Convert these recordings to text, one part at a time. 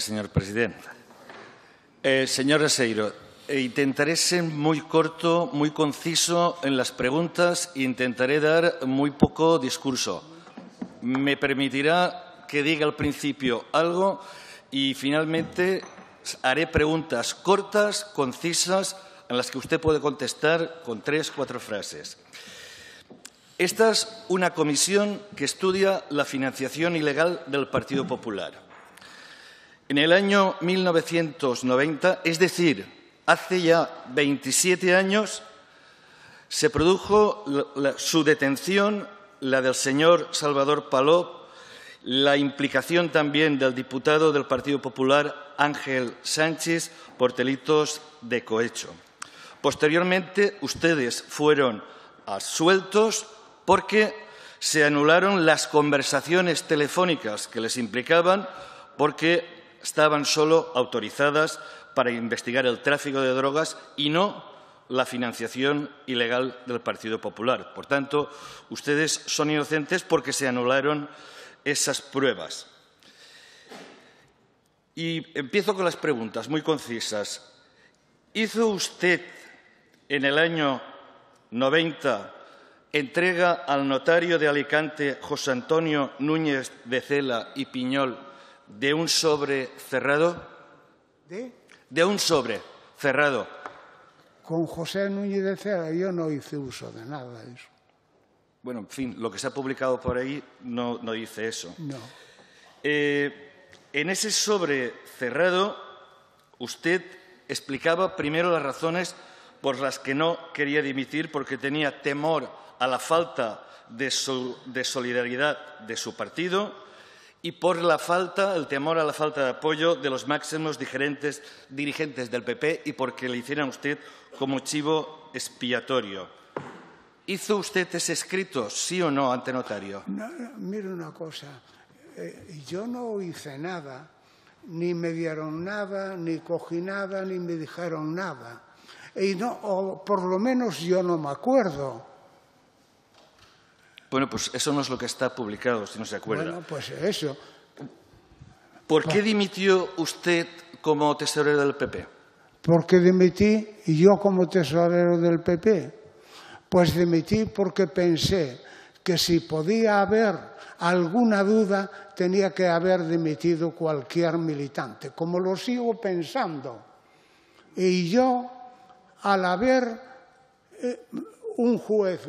Señor presidente. Eh, señor Aseiro, eh, intentaré ser moi corto, moi conciso en las preguntas e intentaré dar moi pouco discurso. Me permitirá que diga al principio algo y finalmente haré preguntas cortas, concisas, en las que usted puede contestar con tres, cuatro frases. Esta es una comisión que estudia la financiación ilegal del Partido Popular. En el año 1990, es decir, hace ya 27 años, se produjo su detención, la del señor Salvador Palop, la implicación también del diputado del Partido Popular Ángel Sánchez por delitos de cohecho. Posteriormente, ustedes fueron absueltos porque se anularon las conversaciones telefónicas que les implicaban porque estaban solo autorizadas para investigar el tráfico de drogas y no la financiación ilegal del Partido Popular. Por tanto, ustedes son inocentes porque se anularon esas pruebas. Y empiezo con las preguntas muy concisas. ¿Hizo usted en el año 90 entrega al notario de Alicante, José Antonio Núñez de Cela y Piñol, de un sobre cerrado? ¿De? De un sobre cerrado. Con José Núñez de Cela yo no hice uso de nada de eso. Bueno, en fin, lo que se ha publicado por ahí no, no dice eso. No. Eh, en ese sobre cerrado, usted explicaba primero las razones por las que no quería dimitir, porque tenía temor a la falta de, solidaridad de su partido y por la falta, el temor a la falta de apoyo de los máximos dirigentes, dirigentes del PP y porque le hicieran usted como chivo expiatorio. ¿Hizo usted ese escrito, sí o no, ante notario? mire una cosa, eh, yo no hice nada, ni me dieron nada, ni cogí nada, ni me dijeron nada. Y no, o por lo menos yo no me acuerdo. Bueno, pues eso no es lo que está publicado, si no se acuerda. Bueno, pues eso. ¿Por qué dimitió usted como tesorero del PP? ¿Por qué dimití yo como tesorero del PP? Pues dimití porque pensé que si podía haber alguna duda tenía que haber dimitido cualquier militante, como lo sigo pensando. Y yo, al haber eh, un juez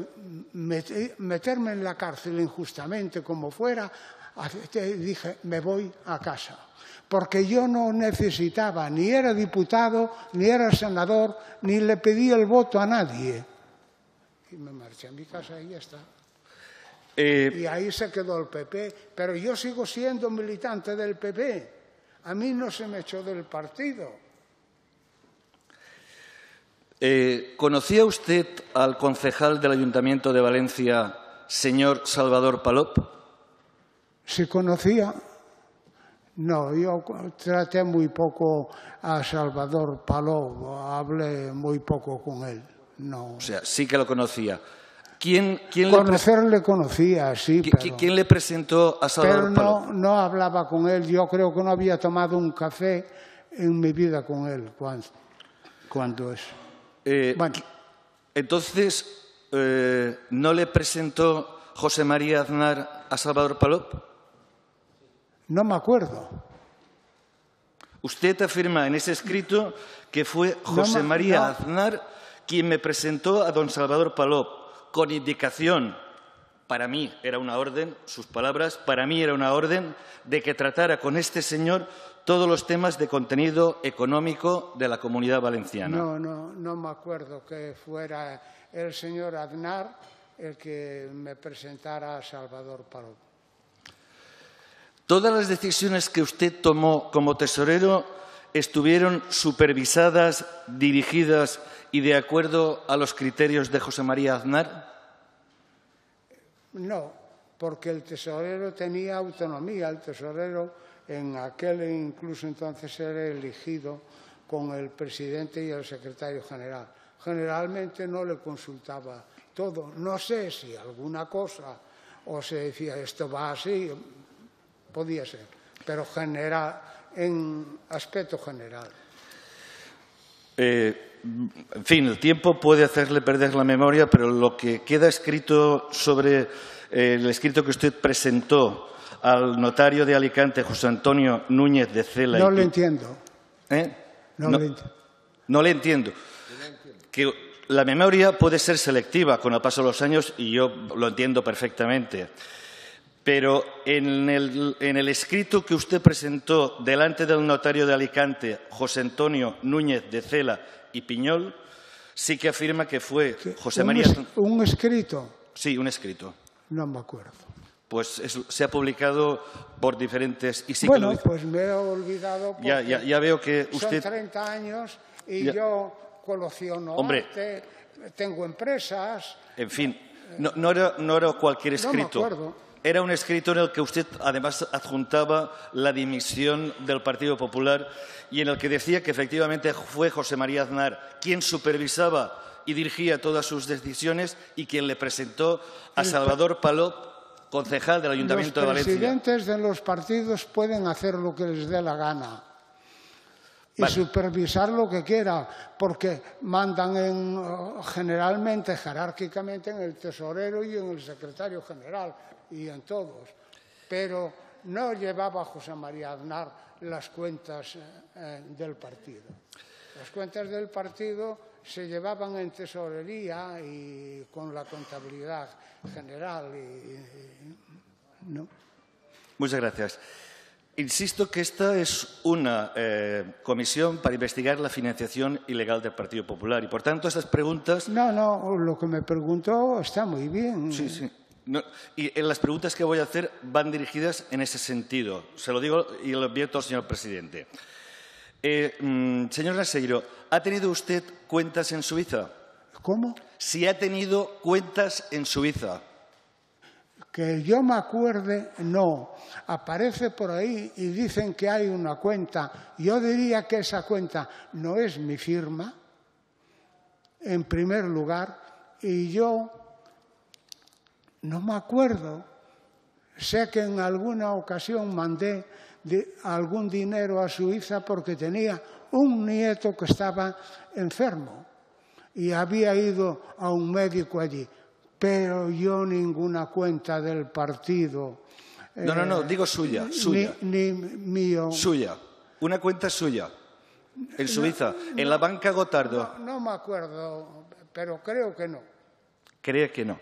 meterme en la cárcel injustamente como fuera, dije, me voy a casa. Porque yo no necesitaba, ni era diputado, ni era senador, ni le pedí el voto a nadie. Y me marché a mi casa y ya está. Eh, y ahí se quedó el PP. Pero yo sigo siendo militante del PP. A mí no se me echó del partido. Eh, ¿Conocía usted al concejal del Ayuntamiento de Valencia, señor Salvador Palop? ¿Se conocía? No, yo traté muy poco a Salvador Palop, hablé muy poco con él. No. O sea, sí que lo conocía. ¿Quién, Conocerle conocía, sí. ¿Quién le presentó a Salvador Pero no, no hablaba con él. Yo creo que no había tomado un café en mi vida con él. ¿Cuándo, es? Eh, entonces, eh, ¿no le presentó José María Aznar a Salvador Palop? No me acuerdo. Usted afirma en ese escrito que fue José María Aznar quien me presentó a don Salvador Palop con indicación, para mí era una orden, sus palabras, para mí era una orden de que tratara con este señor todos los temas de contenido económico de la comunidad valenciana. No, no, no me acuerdo que fuera el señor Aznar el que me presentara a Salvador Palop. Todas las decisiones que usted tomó como tesorero estuvieron supervisadas, dirigidas y de acuerdo a los criterios de José María Aznar? No, porque el tesorero tenía autonomía. El tesorero en aquel incluso entonces era elegido con el presidente y el secretario general. Generalmente no le consultaba todo. No sé si alguna cosa o se decía esto va así, podía ser. Pero general, en aspecto general. Eh, en fin, el tiempo puede hacerle perder la memoria, pero lo que queda escrito sobre eh, el escrito que usted presentó al notario de Alicante, José Antonio Núñez de Cela. No y- lo entiendo. ¿Eh? No, No. lo entiendo. No le entiendo. Que la memoria puede ser selectiva con el paso de los años y yo lo entiendo perfectamente. Pero en el, en el escrito que usted presentó delante del notario de Alicante, José Antonio Núñez de Cela y Piñol, sí que afirma que fue José un, María. es- un escrito, Sí, un escrito. no me acuerdo. Pues es- se ha publicado por diferentes. Y sí que lo pues me he olvidado. ya, ya, ya veo que usted. Son 30 años y Ya. yo colecciono Hombre. arte, tengo empresas. En fin, no, no era, no era cualquier No me escrito. acuerdo. Era un escrito en el que usted además adjuntaba la dimisión del Partido Popular y en el que decía que efectivamente fue José María Aznar quien supervisaba y dirigía todas sus decisiones y quien le presentó a Salvador Palop, concejal del Ayuntamiento de los Valencia. presidentes de los partidos pueden hacer lo que les dé la gana y Vale. supervisar lo que quiera, porque mandan en, generalmente, jerárquicamente, en el tesorero y en el secretario general y en todos. Pero no llevaba José María Aznar las cuentas eh, eh, del partido. Las cuentas del partido se llevaban en tesorería y con la contabilidad general. y- y- ¿no? Muchas gracias. Insisto que esta es una eh, comisión para investigar la financiación ilegal del Partido Popular y, por tanto, estas preguntas No, no, lo que me preguntó está muy bien. Sí, sí. No, y en las preguntas que voy a hacer van dirigidas en ese sentido. Se lo digo y lo advierto al señor presidente. Eh, mm, señor Naseiro, ¿ha tenido usted cuentas en Suiza? ¿Cómo? Si ha tenido cuentas en Suiza. Que yo me acuerde, no. Aparece por ahí y dicen que hay una cuenta. Yo diría que esa cuenta no es mi firma, en primer lugar, y yo no me acuerdo. Sé que en alguna ocasión mandé algún dinero a Suiza porque tenía un nieto que estaba enfermo y había ido a un médico allí, pero yo ninguna cuenta del partido. No, no, no, digo suya, suya. Ni, ni mío. Suya. Una cuenta suya. En Suiza. En la banca Gotardo. No, no me acuerdo, pero creo que no. Cree que no.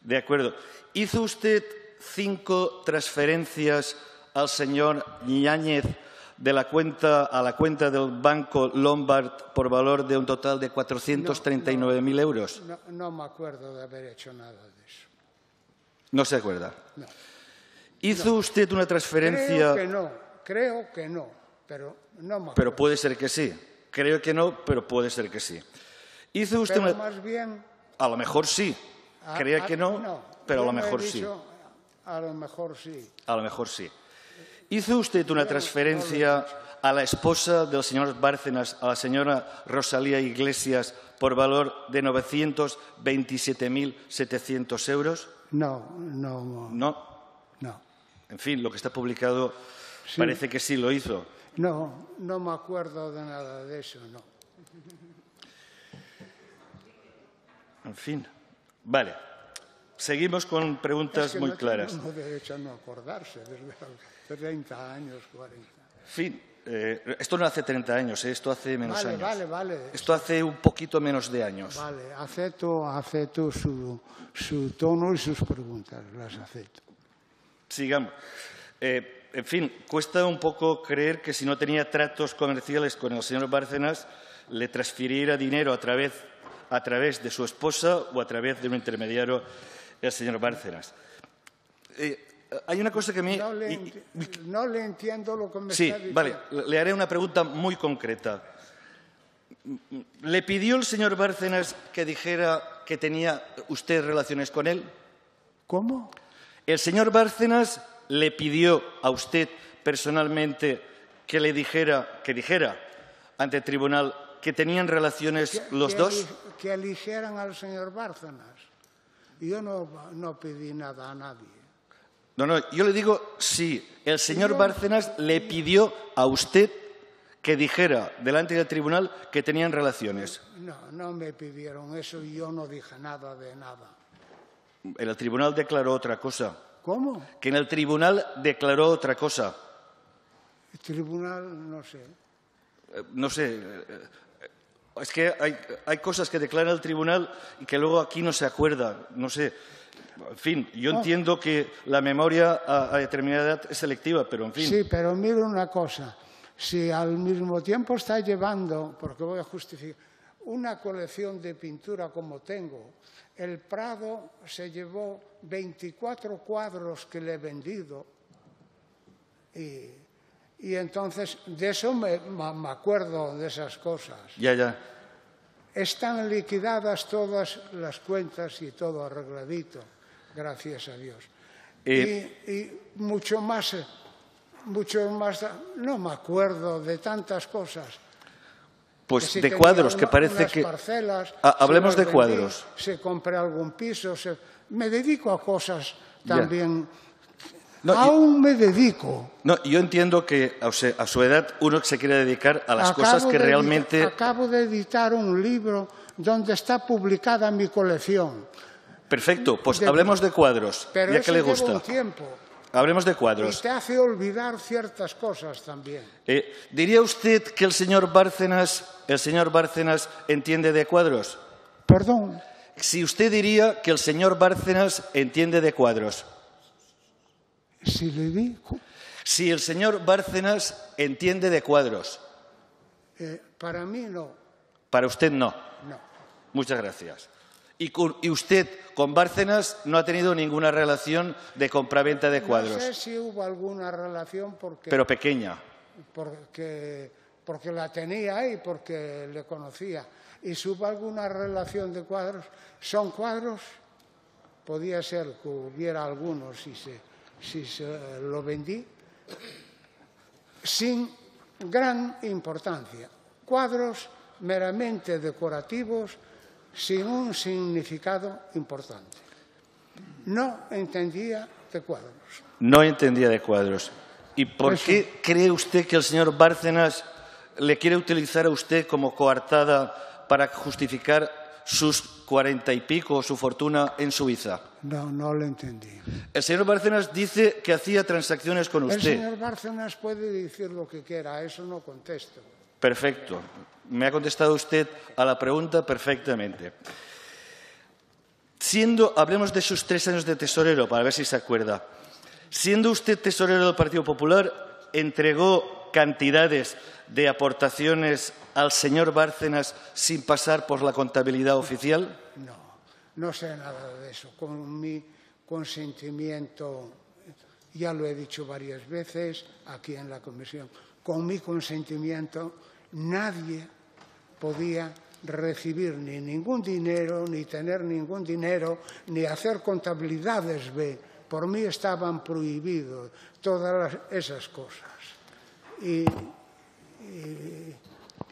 De acuerdo. ¿Hizo usted cinco transferencias al señor Ñáñez de la cuenta a la cuenta del banco Lombard por valor de un total de 439.000 euros? no. No me acuerdo de haber hecho nada de eso. No se acuerda. No. ¿Hizo usted una transferencia? Creo que no, creo que no, pero no me acuerdo. Pero puede ser que sí. Creo que no, pero puede ser que sí. ¿Hizo usted Pero una... más bien... A lo mejor sí. A- Creo a- que no, pero lo sí. A lo mejor sí. A lo mejor sí. ¿Hizo usted una transferencia a la esposa del señor Bárcenas, a la señora Rosalía Iglesias, por valor de 927.700 euros? No, no, No. no. En fin, lo que está publicado parece que sí lo hizo. No, no me acuerdo de nada de eso, no. En fin. Vale. Seguimos con preguntas Es que muy no claras. tenemos derecho a no acordarse desde hace 30 años, 40. En fin, eh, esto no hace 30 años, eh, esto hace menos Vale, años. vale, vale. Esto hace un poquito menos de años. Vale, acepto, acepto su, su tono y sus preguntas, las acepto. Sigamos. Eh, en fin, cuesta un poco creer que si no tenía tratos comerciales con el señor Bárcenas, le transfiriera dinero a través, a través de su esposa o a través de un intermediario, el señor Bárcenas. Eh, hay una cosa que a mí... No le, y- enti- no le entiendo lo que me Sí, está diciendo. vale. Le haré una pregunta muy concreta. ¿Le pidió el señor Bárcenas que dijera que tenía usted relaciones con él? ¿Cómo? ¿El señor Bárcenas le pidió a usted personalmente que le dijera, que dijera ante el tribunal que tenían relaciones los que dos? Que eligieran al señor Bárcenas. Yo no, no pedí nada a nadie. No, no, yo le digo si el señor Bárcenas le pidió a usted que dijera delante del tribunal que tenían relaciones. No, no me pidieron eso y yo no dije nada de nada. El tribunal declaró otra cosa. ¿Cómo? Que en el tribunal declaró otra cosa. El tribunal, no sé. Eh, No sé. Es que hay, hay cosas que declara el tribunal y que luego aquí no se acuerda. No sé. En fin, yo entiendo que la memoria a, a determinada edad es selectiva, pero en fin. Sí, pero mira una cosa. Si al mismo tiempo está llevando, porque voy a justificar, una colección de pintura como tengo, el Prado se llevó 24 cuadros que le he vendido y, y entonces de eso me, me acuerdo de esas cosas. Ya, ya. Están liquidadas todas las cuentas y todo arregladito, gracias a Dios. Eh, y, y mucho más, mucho más, no me acuerdo de tantas cosas. Pues si de cuadros, que parece que... parcelas, Ah, hablemos de vendí, cuadros. Se compré algún piso, se- me dedico a cosas Ya. Y- Aún me dedico. No, yo entiendo que a su edad uno se quiere dedicar a las Acabo cosas que de realmente... Acabo de editar un libro donde está publicada mi colección. Perfecto, pues de- hablemos de cuadros, Pero ya eso que le lleva gusta. un tiempo. Hablemos de Y cuadros. te hace olvidar ciertas cosas también. Eh, ¿Diría usted que el señor Bárcenas, el señor Bárcenas entiende de cuadros? Perdón, Si usted diría que el señor Bárcenas entiende de cuadros. Si le Si el señor Bárcenas entiende de cuadros. eh, para mí no, Para usted no. no. Muchas gracias. Y, con- y usted con Bárcenas no ha tenido ninguna relación de compraventa de No sé cuadros, si hubo alguna relación porque, pero pequeña. porque, porque la tenía y porque le conocía. Y si hubo alguna relación de cuadros, son cuadros, podía ser que hubiera algunos si se, si se lo vendí, sin gran importancia. Cuadros meramente decorativos sin un significado importante. No entendía de cuadros. No entendía de cuadros. ¿Y por Eso. qué cree usted que el señor Bárcenas le quiere utilizar a usted como coartada para justificar sus cuarenta y pico, su fortuna en Suiza? No, no lo entendí. El señor Bárcenas dice que hacía transacciones con El usted. señor Bárcenas puede decir lo que quiera, a eso no contesto. Perfecto. Me ha contestado usted a la pregunta perfectamente. Siendo, hablemos de sus tres años de tesorero, para ver si se acuerda. Siendo usted tesorero del Partido Popular, entregó cantidades de aportaciones al señor Bárcenas sin pasar por la contabilidad oficial. No, no sé nada de eso. Con mi consentimiento, ya lo he dicho varias veces aquí en la comisión, con mi consentimiento nadie podía recibir ni ningún dinero, ni tener ningún dinero, ni hacer contabilidades B. Por mí estaban prohibidos todas esas cosas. Y, y-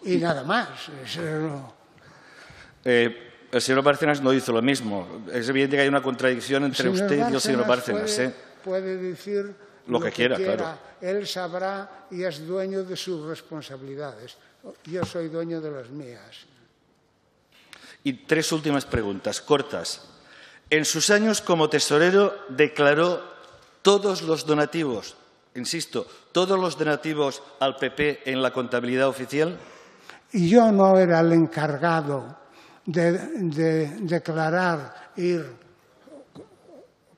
y nada más. Eso Eh, el señor Bárcenas no hizo lo mismo. Es evidente que hay una contradicción entre señor usted y el señor Bárcenas. puede, ¿eh? puede decir Lo que quiera, claro. Él sabrá y es dueño de sus responsabilidades. Yo soy dueño de las mías. Y tres últimas preguntas, cortas. En sus años como tesorero declaró todos los donativos, insisto, todos los donativos al PP en la contabilidad oficial. Y yo no era el encargado de, de declarar, ir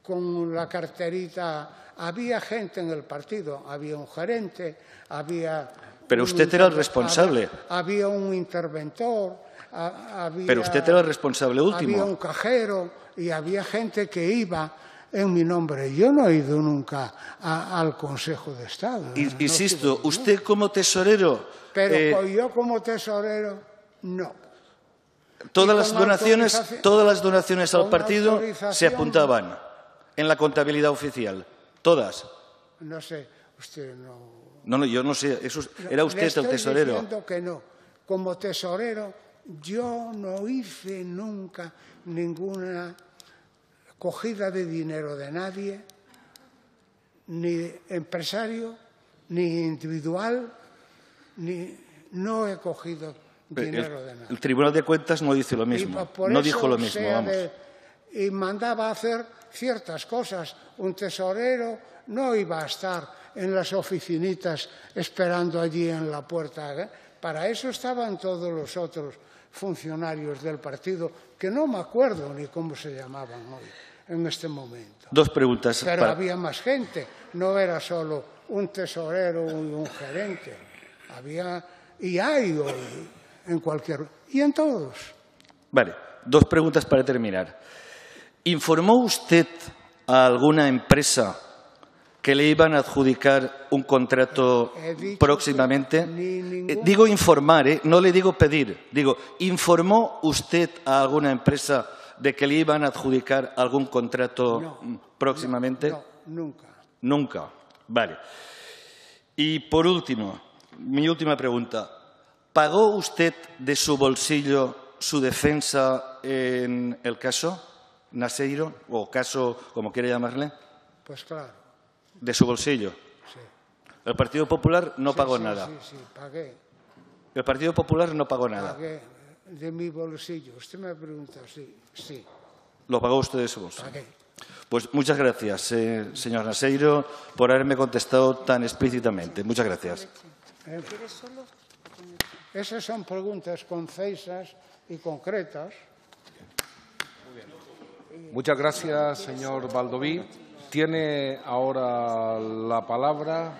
con la carterita. Había gente en el partido, había un gerente, había... Pero usted era el responsable. Había, había un interventor, ha- había... Pero usted era el responsable último. Había un cajero y había gente que iba en mi nombre. Yo no he ido nunca a- al Consejo de Estado. Insisto, usted como tesorero, Pero eh, yo como tesorero, no. todas las donaciones, todas las donaciones al partido se apuntaban en la contabilidad oficial. Todas. No sé, usted no. No, no, yo no sé. Eso es- era usted estoy el tesorero. diciendo que no. Como tesorero, yo no hice nunca ninguna cogida de dinero de nadie, ni empresario, ni individual, ni no he cogido dinero de El, nadie. el Tribunal de Cuentas no dice lo Y mismo. por No eso dijo lo mismo, vamos. de- y mandaba a hacer ciertas cosas. Un tesorero no iba a estar en las oficinitas esperando allí en la puerta. ¿eh? Para eso estaban todos los otros funcionarios del partido, que no me acuerdo ni cómo se llamaban hoy, en este momento. Dos preguntas. Pero para- había más gente, no era solo un tesorero y un gerente. Había, y hay hoy, en cualquier. y en todos. Vale, dos preguntas para terminar. ¿Informó usted a alguna empresa que le iban a adjudicar un contrato próximamente? Eh, Digo informar, ¿eh? no le digo pedir. Digo, ¿informó usted a alguna empresa de que le iban a adjudicar algún contrato No, mm, próximamente? No, nunca. Nunca. Vale. Y por último, mi última pregunta. ¿Pagó usted de su bolsillo su defensa en el caso Naseiro, o caso, como quiere llamarle, Pues claro. De su bolsillo? Sí. El Partido Popular no Sí, pagó sí, nada. Sí, sí, pagué. El Partido Popular no pagó nada. Pagué de mi bolsillo. Usted me pregunta, sí, sí, Lo pagó usted de su bolsillo. pagué. Pues muchas gracias, eh, señor Naseiro, por haberme contestado tan explícitamente. Muchas gracias. Esas son preguntas concisas y concretas. Muchas gracias, señor Baldoví. Tiene ahora la palabra